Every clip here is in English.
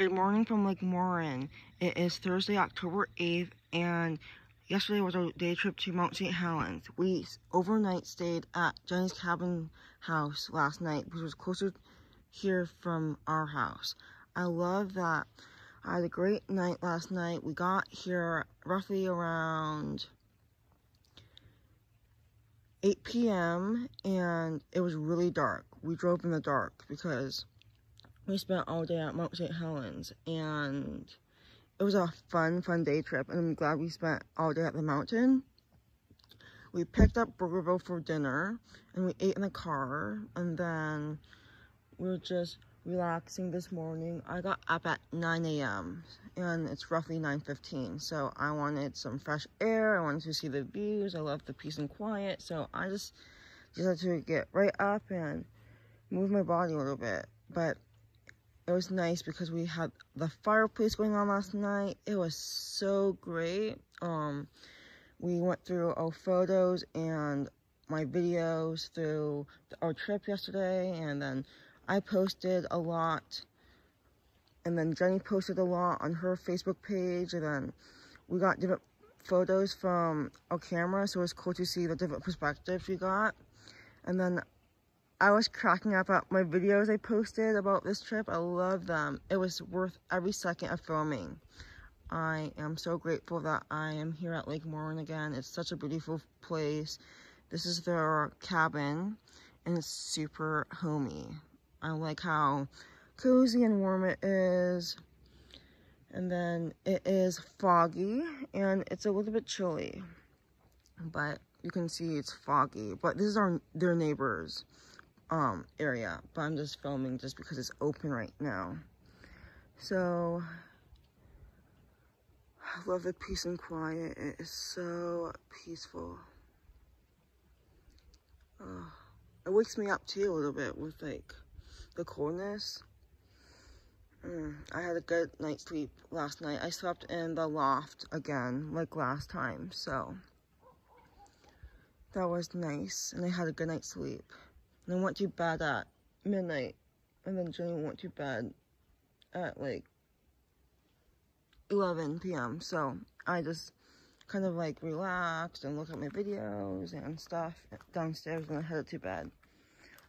Good morning from Lake Merwin. It is Thursday, October 8th, and yesterday was our day trip to Mount St. Helens. We overnight stayed at Jenny's cabin house last night, which was closer here from our house. I love that. I had a great night last night. We got here roughly around 8 p.m. and it was really dark. We drove in the dark because we spent all day at Mount St. Helens and it was a fun, fun day trip and I'm glad we spent all day at the mountain. We picked up Burgerville for dinner and we ate in the car and then we were just relaxing this morning. I got up at 9 a.m. and it's roughly 9.15 so I wanted some fresh air. I wanted to see the views. I love the peace and quiet so I just decided to get right up and move my body a little bit but it was nice because we had the fireplace going on last night. It was so great. Um, we went through our photos and my videos through our trip yesterday and then I posted a lot and then Jenny posted a lot on her Facebook page and then we got different photos from our camera so it was cool to see the different perspectives we got and then I was cracking up at my videos I posted about this trip. I love them. It was worth every second of filming. I am so grateful that I am here at Lake Merwin again. It's such a beautiful place. This is their cabin and it's super homey. I like how cozy and warm it is. And then it is foggy and it's a little bit chilly. But you can see it's foggy. But this is our their neighbors um, area, but I'm just filming just because it's open right now. So, I love the peace and quiet. It is so peaceful. It wakes me up too a little bit with like the coolness. Mm, I had a good night's sleep last night. I slept in the loft again, like last time, so that was nice. And I had a good night's sleep. And I went to bed at midnight. And then Jenny went to bed at like 11 p.m. So I just kind of like relaxed and looked at my videos and stuff downstairs and I headed to bed.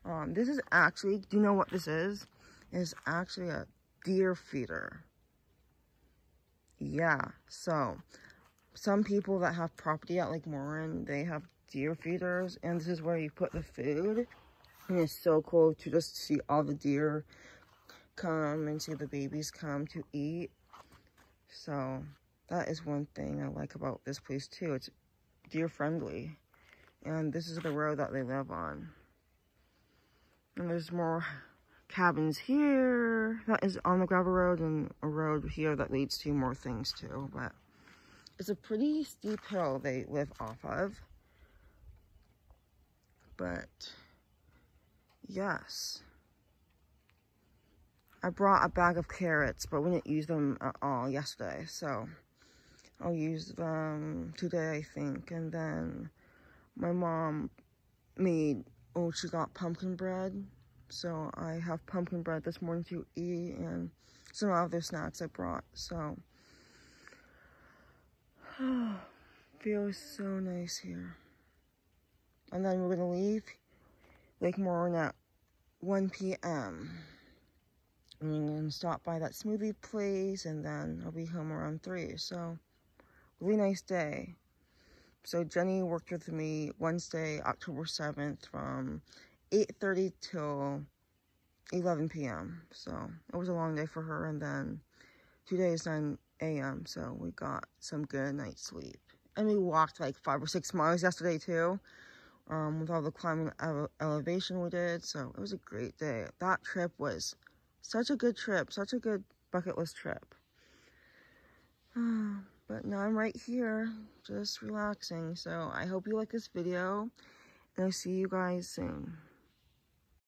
Um, this is actually, do you know what this is? It's actually a deer feeder. Yeah, so some people that have property at Lake Merwin, they have deer feeders and this is where you put the food it's so cool to just see all the deer come and see the babies come to eat. So that is one thing I like about this place too. It's deer friendly. And this is the road that they live on. And there's more cabins here that is on the gravel road and a road here that leads to more things too. But it's a pretty steep hill they live off of. But Yes. I brought a bag of carrots, but we didn't use them at all yesterday. So I'll use them today, I think. And then my mom made, oh, she got pumpkin bread. So I have pumpkin bread this morning to eat and some other snacks I brought. So feels so nice here. And then we're to leave Lake at 1 p.m. Going to stop by that smoothie place and then I'll be home around 3. So, really nice day. So, Jenny worked with me Wednesday, October 7th from 8.30 till 11 p.m. So, it was a long day for her. And then today is 9 a.m. So, we got some good night's sleep. And we walked like five or six miles yesterday too um, with all the climbing ele elevation we did. So it was a great day. That trip was such a good trip, such a good bucket list trip. but now I'm right here, just relaxing. So I hope you like this video, and I'll see you guys soon.